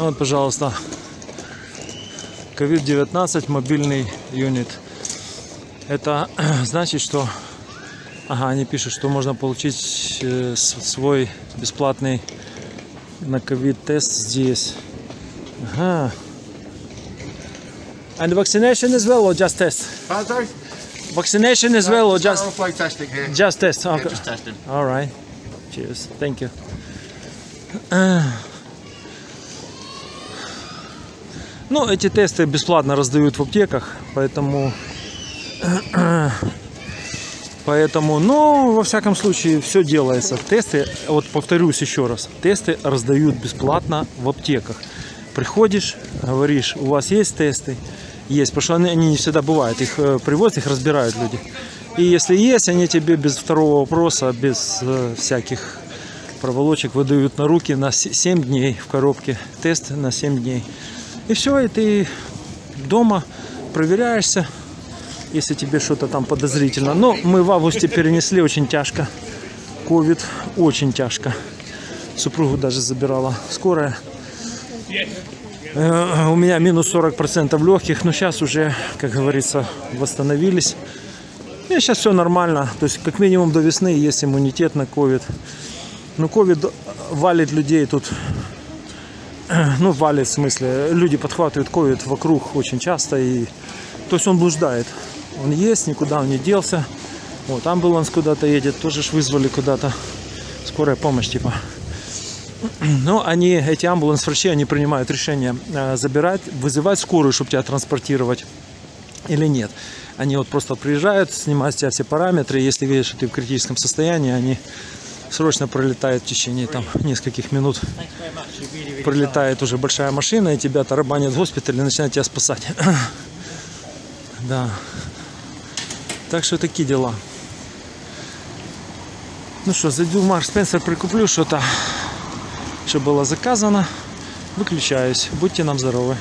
Вот, пожалуйста, COVID-19 мобильный юнит. Это значит, что ага, они пишут, что можно получить э, свой бесплатный на COVID тест здесь. Ага. And vaccination as well or just test? Pardon, sorry? Vaccination as well or just Aeroplane testing here. just test? Yeah, Okay. just testing. All right. Cheers. Thank you. Ну, эти тесты бесплатно раздают в аптеках, поэтому... Поэтому, ну, во всяком случае, все делается. Тесты, вот повторюсь еще раз, тесты раздают бесплатно в аптеках. Приходишь, говоришь, у вас есть тесты? Есть, потому что они, они не всегда бывают. Их э, привозят, их разбирают люди. И если есть, они тебе без второго вопроса, без э, всяких проволочек выдают на руки на 7 дней в коробке. Тест на 7 дней. И все, и ты дома проверяешься, если тебе что-то там подозрительно. Но мы в августе перенесли очень тяжко. Ковид очень тяжко. Супругу даже забирала скорая. Э, У меня минус 40% легких, но сейчас уже, как говорится, восстановились. И сейчас все нормально. То есть, как минимум до весны есть иммунитет на ковид. Ну, ковид валит людей тут. Ну, валит в смысле. Люди подхватывают ковид вокруг очень часто. И, то есть он блуждает. Он есть, никуда он не делся. Вот, амбуланс куда-то едет, тоже ж вызвали куда-то. Скорая помощь, типа. Но они, эти амбуланс-врачи, они принимают решение э, забирать, вызывать скорую, чтобы тебя транспортировать или нет. Они вот просто приезжают, снимают с тебя все параметры, если видят, что ты в критическом состоянии, они срочно пролетают в течение там нескольких минут. Пролетает уже большая машина, и тебя тарабанят в госпиталь и начинают тебя спасать. Да. Так что такие дела. Ну что, зайду в Марк Спенсер, прикуплю что-то, что было заказано. Выключаюсь. Будьте нам здоровы.